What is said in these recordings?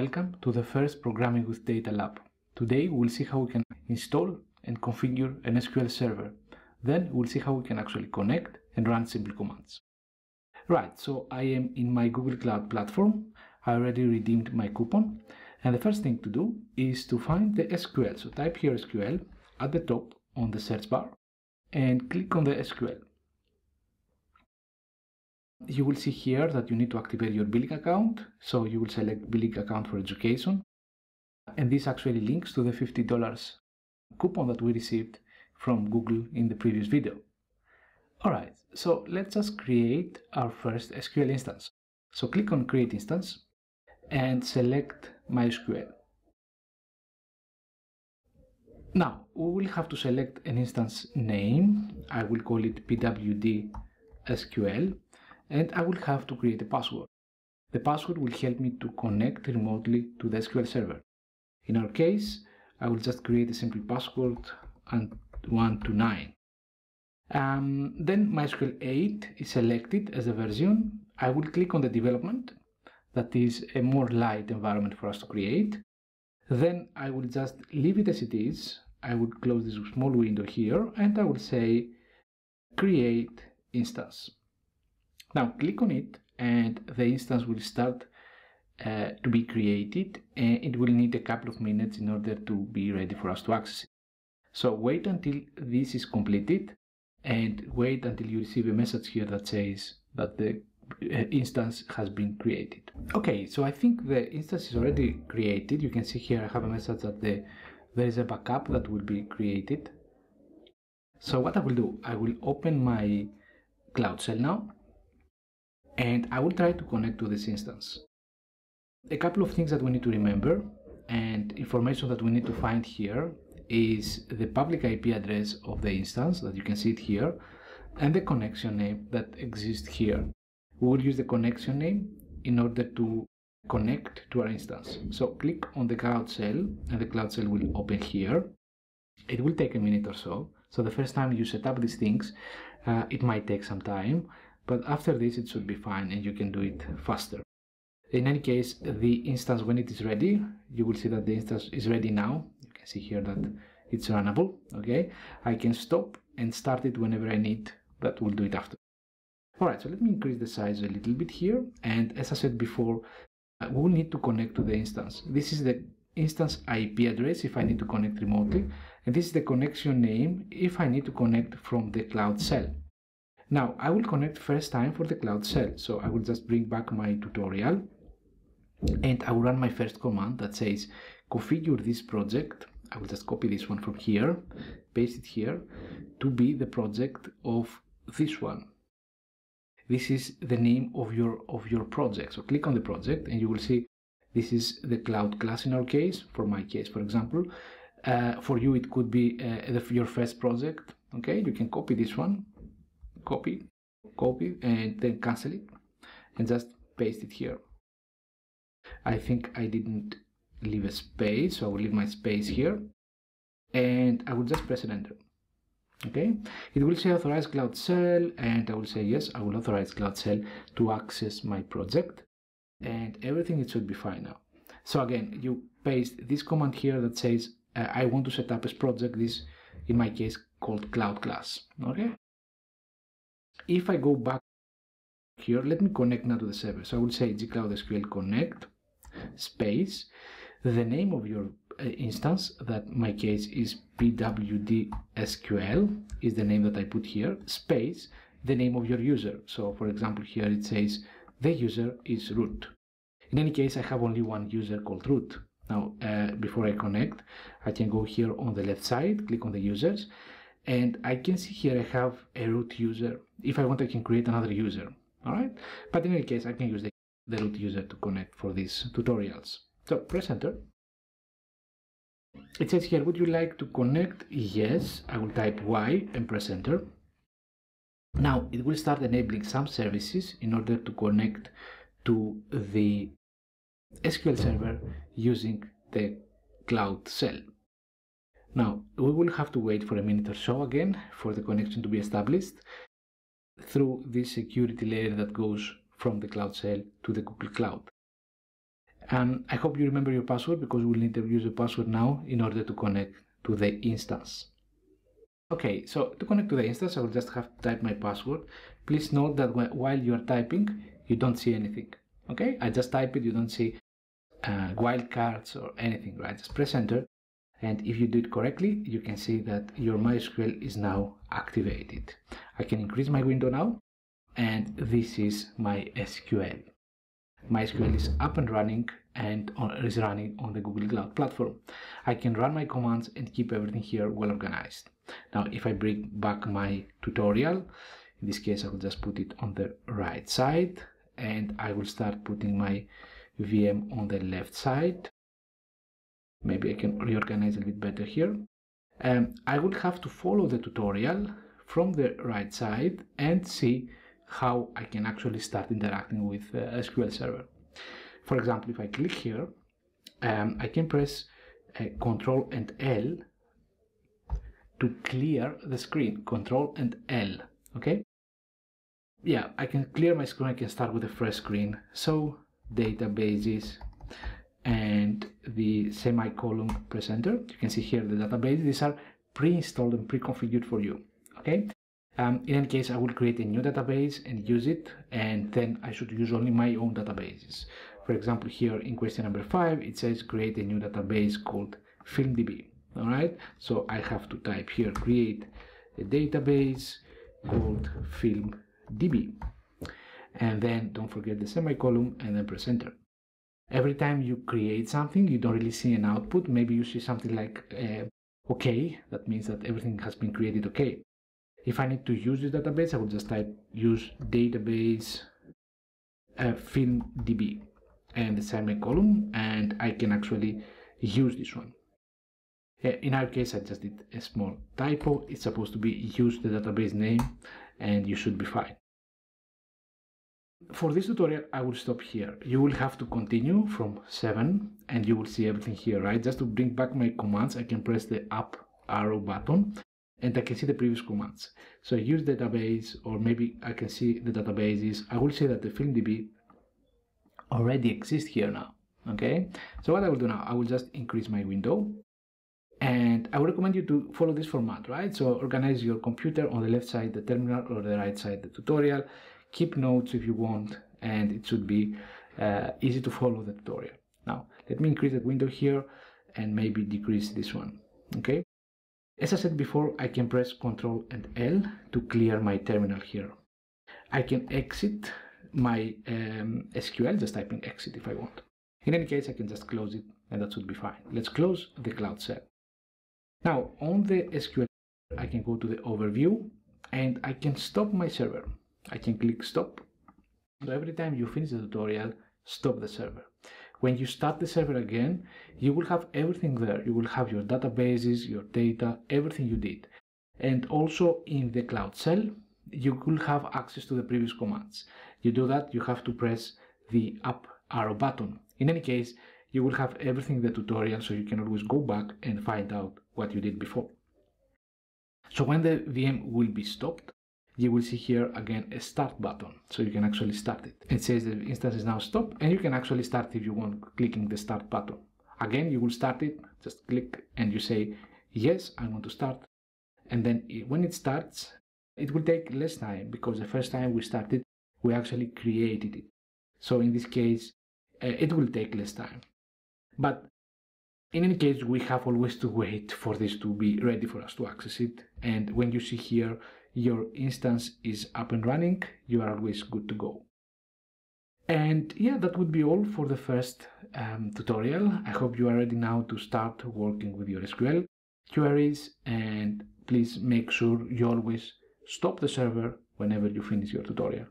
welcome to the first Programming with Data Lab. Today we'll see how we can install and configure an SQL server. Then we'll see how we can actually connect and run simple commands. Right, so I am in my Google Cloud platform. I already redeemed my coupon. And the first thing to do is to find the SQL. So type here SQL at the top on the search bar and click on the SQL you will see here that you need to activate your billing account. So you will select billing account for education. And this actually links to the $50 coupon that we received from Google in the previous video. All right, so let's just create our first SQL instance. So click on create instance and select MySQL. Now, we will have to select an instance name. I will call it PWD SQL and I will have to create a password. The password will help me to connect remotely to the SQL server. In our case, I will just create a simple password and 1 to 9. Um, then MySQL 8 is selected as a version. I will click on the development, that is a more light environment for us to create. Then I will just leave it as it is. I will close this small window here and I will say create instance. Now click on it and the instance will start uh, to be created and it will need a couple of minutes in order to be ready for us to access it. So wait until this is completed and wait until you receive a message here that says that the uh, instance has been created. Okay, so I think the instance is already created. You can see here I have a message that the, there is a backup that will be created. So what I will do, I will open my Cloud Shell now and I will try to connect to this instance. A couple of things that we need to remember and information that we need to find here is the public IP address of the instance that you can see it here and the connection name that exists here. We will use the connection name in order to connect to our instance. So click on the cloud shell and the cloud shell will open here. It will take a minute or so. So the first time you set up these things, uh, it might take some time but after this it should be fine and you can do it faster. In any case, the instance when it is ready, you will see that the instance is ready now. You can see here that it's runnable, okay? I can stop and start it whenever I need, but we'll do it after. Alright, so let me increase the size a little bit here. And as I said before, uh, we will need to connect to the instance. This is the instance IP address if I need to connect remotely. And this is the connection name if I need to connect from the cloud shell. Now I will connect first time for the Cloud Shell. So I will just bring back my tutorial and I will run my first command that says configure this project. I will just copy this one from here, paste it here to be the project of this one. This is the name of your of your project. So click on the project and you will see this is the cloud class in our case, for my case, for example. Uh, for you, it could be uh, the, your first project. Okay, you can copy this one copy, copy, and then cancel it and just paste it here. I think I didn't leave a space, so I will leave my space here and I will just press an enter. Okay, it will say authorize Cloud Shell and I will say yes, I will authorize Cloud Shell to access my project and everything it should be fine now. So again, you paste this command here that says uh, I want to set up a project, this in my case called Cloud Class. Okay, if I go back here, let me connect now to the server. So I would say gcloud SQL connect space, the name of your uh, instance, that my case is pwd SQL, is the name that I put here, space, the name of your user. So for example, here it says the user is root. In any case, I have only one user called root. Now, uh, before I connect, I can go here on the left side, click on the users, and I can see here I have a root user. If I want, I can create another user. All right. But in any case, I can use the, the root user to connect for these tutorials. So press enter. It says here, would you like to connect? Yes, I will type Y and press enter. Now it will start enabling some services in order to connect to the SQL server using the Cloud Shell. Now, we will have to wait for a minute or so again for the connection to be established through this security layer that goes from the Cloud Shell to the Google Cloud. And I hope you remember your password because we'll need to use the password now in order to connect to the instance. Okay, so to connect to the instance, I will just have to type my password. Please note that while you are typing, you don't see anything. Okay, I just type it, you don't see uh, wildcards or anything, right? Just press enter. And if you do it correctly, you can see that your MySQL is now activated. I can increase my window now, and this is my SQL. MySQL is up and running and is running on the Google Cloud Platform. I can run my commands and keep everything here well organized. Now, if I bring back my tutorial, in this case, I will just put it on the right side and I will start putting my VM on the left side. Maybe I can reorganize a bit better here. Um, I will have to follow the tutorial from the right side and see how I can actually start interacting with uh, SQL Server. For example, if I click here, um, I can press uh, Control and L to clear the screen. Control and L, okay? Yeah, I can clear my screen, I can start with a fresh screen. So, databases and the semicolon presenter. You can see here the database. These are pre-installed and pre-configured for you, okay? Um, in any case, I will create a new database and use it, and then I should use only my own databases. For example, here in question number five, it says create a new database called FilmDB. All right, so I have to type here create a database called FilmDB, and then don't forget the semicolon and then press enter. Every time you create something, you don't really see an output. Maybe you see something like uh, OK. That means that everything has been created OK. If I need to use this database, I will just type use database uh, filmdb and the semicolon, and I can actually use this one. Uh, in our case, I just did a small typo. It's supposed to be use the database name, and you should be fine. For this tutorial, I will stop here. You will have to continue from 7 and you will see everything here, right? Just to bring back my commands, I can press the up arrow button and I can see the previous commands. So I use database, or maybe I can see the databases. I will see that the FilmDB already exists here now. Okay, so what I will do now, I will just increase my window and I would recommend you to follow this format, right? So organize your computer on the left side, the terminal, or the right side, the tutorial. Keep notes if you want, and it should be uh, easy to follow the tutorial. Now, let me increase that window here and maybe decrease this one, okay? As I said before, I can press Ctrl and L to clear my terminal here. I can exit my um, SQL, just typing exit if I want. In any case, I can just close it and that should be fine. Let's close the Cloud Shell. Now, on the SQL, I can go to the overview and I can stop my server. I can click stop. So every time you finish the tutorial, stop the server. When you start the server again, you will have everything there. You will have your databases, your data, everything you did. And also in the Cloud Shell, you will have access to the previous commands. You do that, you have to press the up arrow button. In any case, you will have everything in the tutorial so you can always go back and find out what you did before. So when the VM will be stopped, you will see here again a start button so you can actually start it. It says the instance is now stopped and you can actually start if you want clicking the start button. Again you will start it just click and you say yes i want to start. And then when it starts it will take less time because the first time we started we actually created it. So in this case uh, it will take less time. But in any case we have always to wait for this to be ready for us to access it. And when you see here your instance is up and running, you are always good to go. And yeah, that would be all for the first um, tutorial. I hope you are ready now to start working with your SQL queries and please make sure you always stop the server whenever you finish your tutorial.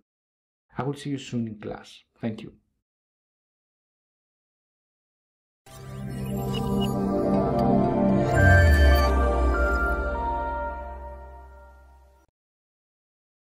I will see you soon in class. Thank you.